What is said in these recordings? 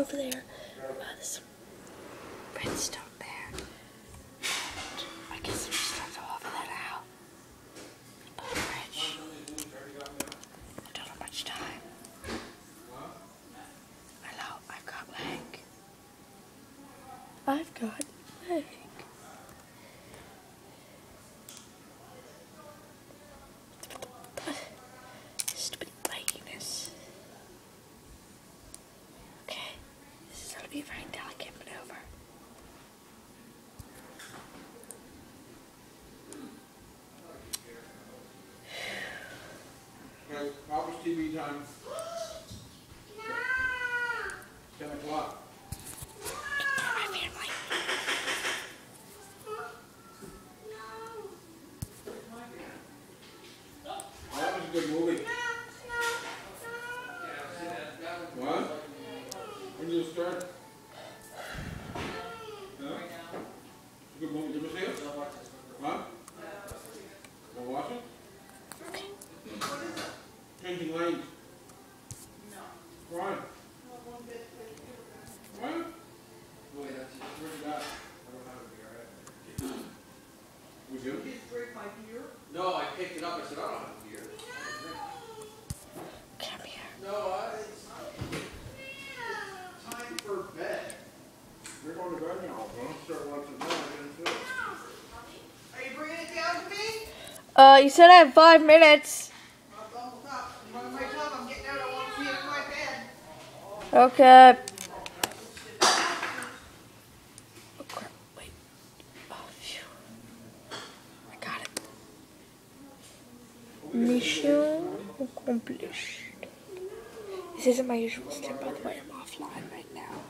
over there. Uh, this redstone there. And I guess we just have to offer that out. But Rich, I don't have much time. Hello, I've got leg. I've got leg. be a very delicate maneuver. TV time. 10 o'clock. Uh, you said I have five minutes. Okay. Mission accomplished. This isn't my usual step, by the way. I'm offline right now.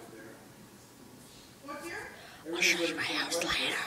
I'll show you my house later.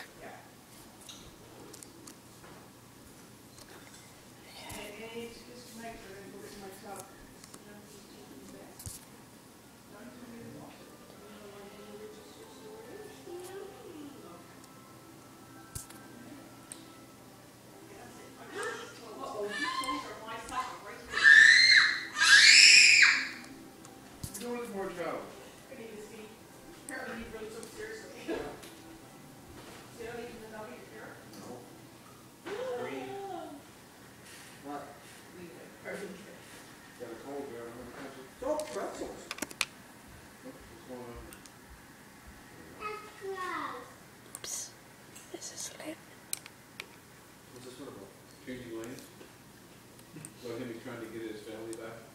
extremely lame. About him trying to get his family back.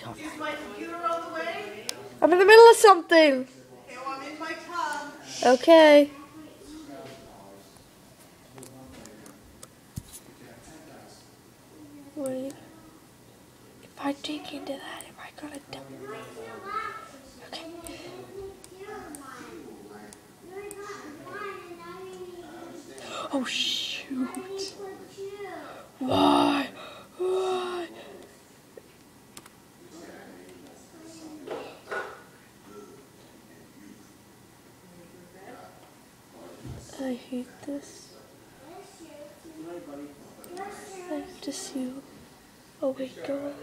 Is my computer on the way? I'm in the middle of something. Okay, well, I'm in my tub. Okay. Wait. If I dig into that, am I gonna die? Okay. Oh shoot. Wow. I hate this. I have to see you. Oh my god.